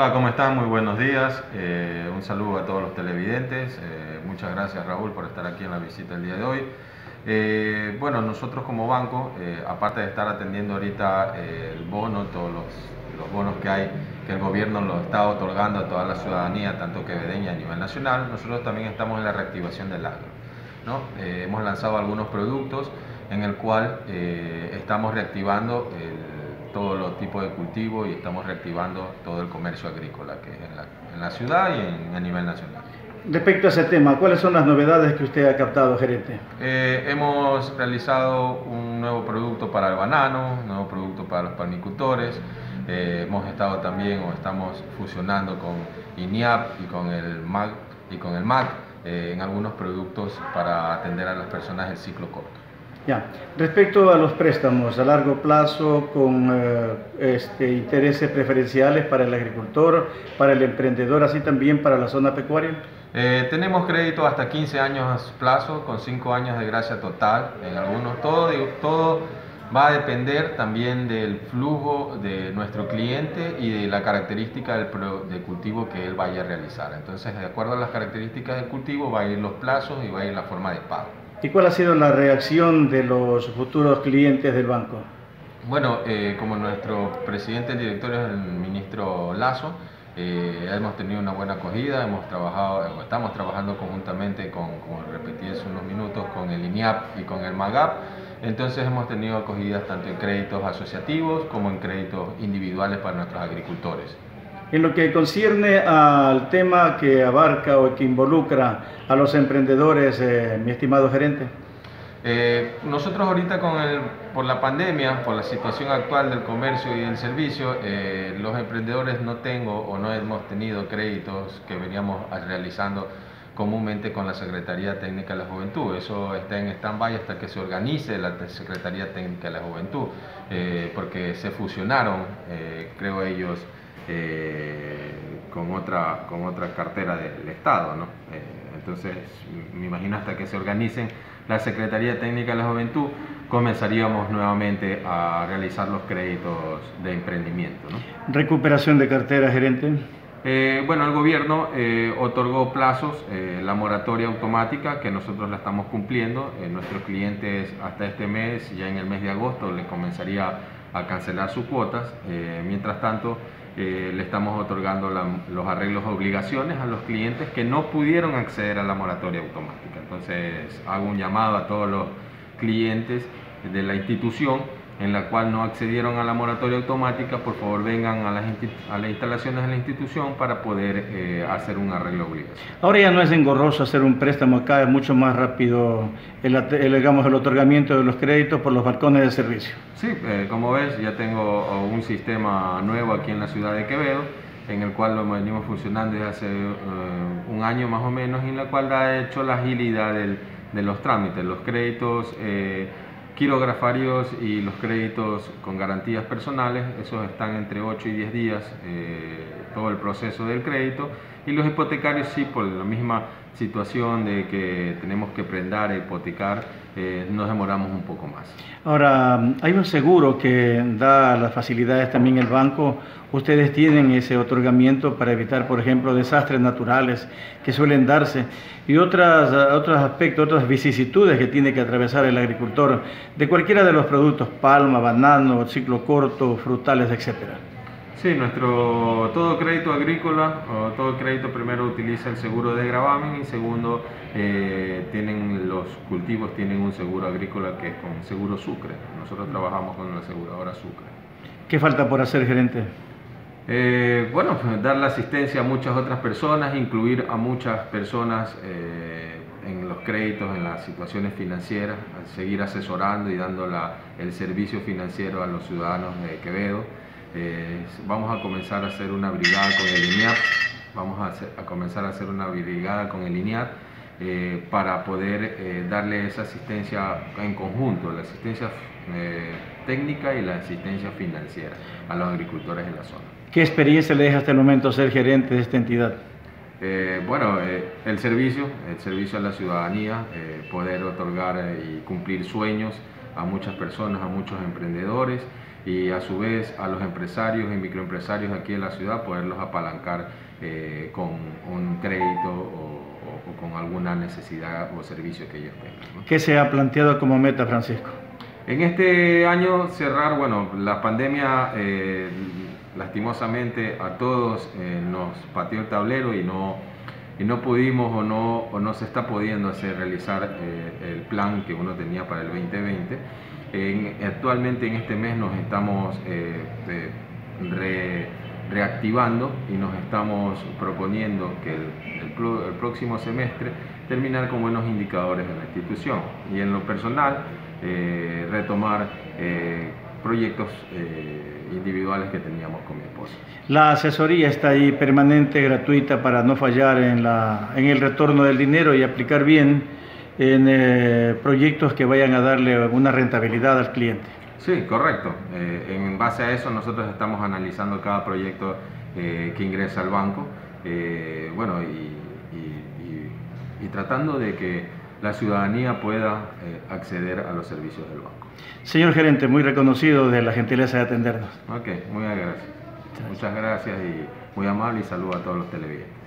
Hola, ¿cómo están? Muy buenos días. Eh, un saludo a todos los televidentes. Eh, muchas gracias Raúl por estar aquí en la visita el día de hoy. Eh, bueno, nosotros como banco, aparte de estar atendiendo ahorita el bono, todos los, los, bonos que hay, que el gobierno los está otorgando a toda la ciudadanía, tanto quevedeña a nivel nacional, nosotros también estamos en la reactivación del agro. ¿no? hemos lanzado algunos productos en el cual estamos reactivando el todo tipo de cultivo y estamos reactivando todo el comercio agrícola que en la, en la ciudad y a nivel nacional. Respecto a ese tema, ¿cuáles son las novedades que usted ha captado, gerente? Eh, hemos realizado un nuevo producto para el banano, un nuevo producto para los palmicultores. Eh, hemos estado también o estamos fusionando con INIAP y con el MAC, y con el MAC eh, en algunos productos para atender a las personas del ciclo corto. Ya. Respecto a los préstamos a largo plazo con eh, este, intereses preferenciales para el agricultor, para el emprendedor, así también para la zona pecuaria. Eh, tenemos crédito hasta 15 años plazo, con 5 años de gracia total en algunos. Todo, va a depender también del flujo de nuestro cliente y de la característica del, del, cultivo que él vaya a realizar. Entonces, de acuerdo a las características del cultivo, va a ir los plazos y va a ir la forma de pago. ¿Y cuál ha sido la reacción de los futuros clientes del banco? Bueno, eh, como nuestro presidente del directorio es el ministro Lazo, eh, hemos tenido una buena acogida, hemos trabajado, estamos trabajando conjuntamente con, como repetí hace unos minutos, con el INIAP y con el MAGAP. Entonces hemos tenido acogidas tanto en créditos asociativos como en créditos individuales para nuestros agricultores. En lo que concierne al tema que abarca o que involucra a los emprendedores, eh, mi estimado gerente. Eh, nosotros ahorita con el, por la pandemia, por la situación actual del comercio y del servicio, eh, los emprendedores no tengo o no hemos tenido créditos que veníamos realizando comúnmente con la Secretaría Técnica de la Juventud. Eso está en stand-by hasta que se organice la Secretaría Técnica de la Juventud, porque se fusionaron, creo ellos, eh, con, otra, con otra cartera del Estado. ¿no? Eh, entonces, me imagino hasta que se organicen la Secretaría Técnica de la Juventud, comenzaríamos nuevamente a realizar los créditos de emprendimiento. ¿no? ¿Recuperación de cartera, gerente? Eh, bueno, el gobierno otorgó plazos, la moratoria automática que nosotros la estamos cumpliendo. nuestros clientes hasta este mes, ya en el mes de agosto, le comenzaría a cancelar sus cuotas. mientras tanto, eh, le estamos otorgando los arreglos obligaciones a los clientes que no pudieron acceder a la moratoria automática. Entonces hago un llamado a todos los clientes de la institución en la cual no accedieron a la moratoria automática, por favor vengan a las, a las instalaciones de la institución para poder eh, hacer un arreglo obligatorio. Ahora ya no es engorroso hacer un préstamo acá, es mucho más rápido el, digamos, el otorgamiento de los créditos por los balcones de servicio. Sí, eh, como ves, ya tengo un sistema nuevo aquí en la ciudad de Quevedo, en el cual lo venimos funcionando desde hace eh, un año más o menos, y en la cual ha hecho la agilidad del, de los trámites, los créditos quirografarios y los créditos con garantías personales, esos están entre 8 y 10 días, eh, todo el proceso del crédito, y los hipotecarios sí, por la misma situación de que tenemos que prendar hipotecar, eh, nos demoramos un poco más. Ahora, hay un seguro que da las facilidades también el banco. Ustedes tienen ese otorgamiento para evitar, por ejemplo, desastres naturales que suelen darse y otras, otros aspectos, otras vicisitudes que tiene que atravesar el agricultor de cualquiera de los productos, palma, banano, ciclo corto, frutales, etcétera. Sí, nuestro todo crédito agrícola, o todo crédito primero utiliza el seguro de gravamen y segundo eh, tienen los cultivos tienen un seguro agrícola que es con seguro Sucre. Nosotros trabajamos con la aseguradora Sucre. ¿Qué falta por hacer, gerente? Eh, bueno, dar la asistencia a muchas otras personas, incluir a muchas personas eh, en los créditos, en las situaciones financieras, seguir asesorando y dando el servicio financiero a los ciudadanos de Quevedo. Eh, vamos a comenzar a hacer una brigada con el INEAP, vamos a, comenzar a hacer una brigada con el INEAP eh, para poder eh, darle esa asistencia en conjunto, la asistencia técnica y la asistencia financiera a los agricultores en la zona. ¿Qué experiencia le deja hasta el momento ser gerente de esta entidad? bueno, el servicio, el servicio a la ciudadanía, poder otorgar y cumplir sueños a muchas personas, a muchos emprendedores y a su vez a los empresarios y microempresarios aquí en la ciudad poderlos apalancar eh, con un crédito o, con alguna necesidad o servicio que ellos tengan. ¿Qué se ha planteado como meta, Francisco? En este año cerrar, bueno, la pandemia eh, lastimosamente a todos eh, nos pateó el tablero y no, y no pudimos o no, o no se está pudiendo hacer realizar eh, el plan que uno tenía para el 2020. actualmente en este mes nos estamos reactivando y nos estamos proponiendo que el, próximo semestre terminar con buenos indicadores de la institución. Y en lo personal, eh, retomar eh, proyectos eh, individuales que teníamos con mi esposa. La asesoría está ahí permanente, gratuita, para no fallar en, la, en el retorno del dinero y aplicar bien en proyectos que vayan a darle una rentabilidad al cliente. Sí, correcto. en base a eso nosotros estamos analizando cada proyecto que ingresa al banco bueno, y, y tratando de que la ciudadanía pueda eh, acceder a los servicios del banco. Señor gerente, muy reconocido de la gentileza de atendernos. Ok, muy gracias. Muchas gracias y muy amable y saludo a todos los televidentes.